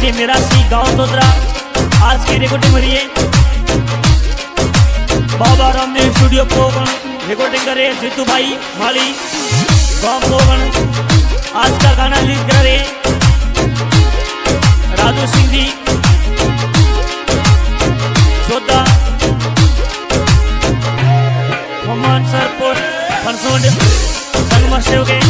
जी मेरा सी गाँव सोदरा आज की रिकॉर्डिंग हो रही है। बाबा रामदेव स्टूडियो पोगन रिकॉर्डिंग करे जीतू भाई, माली, गाँव पोगन आज का गाना रिलीज़ कर रहे राजू सिंह जी। जोधा। हनुमान सर पोस्ट फनसोड संगम सेवके